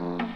Mm-hmm.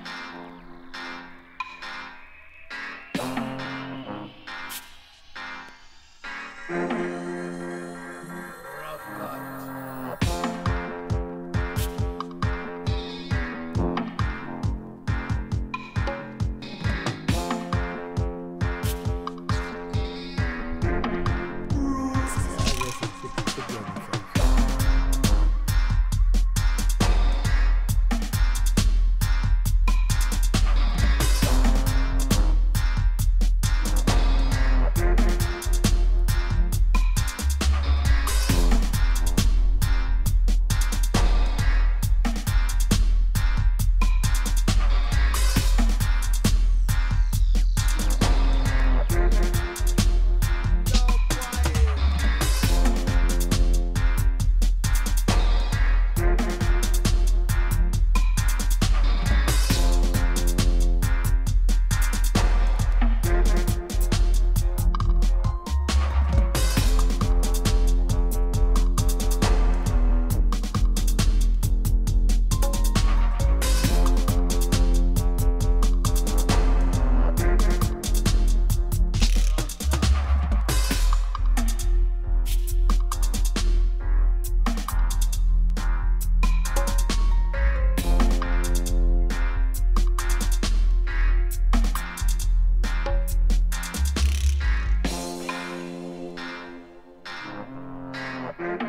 Mm-hmm.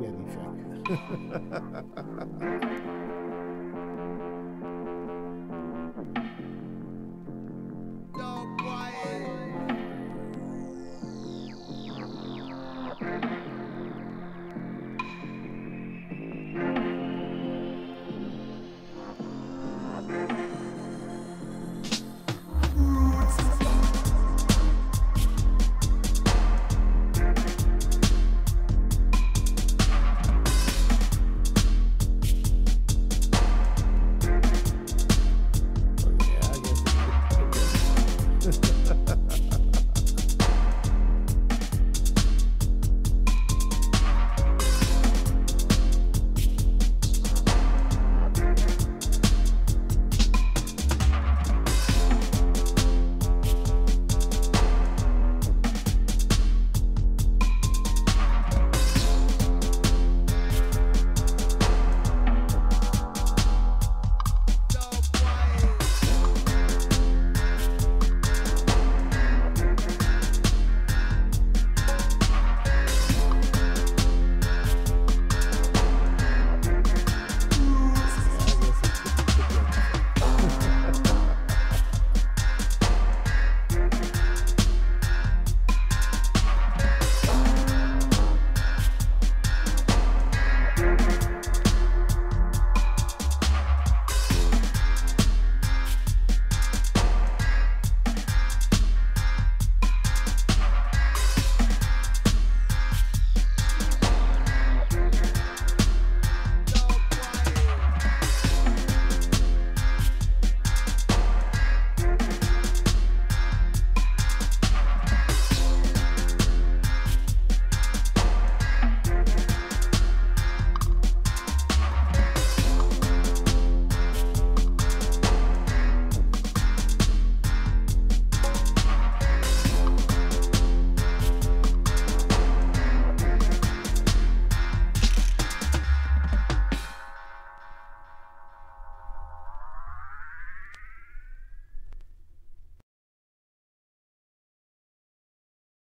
Magnifique.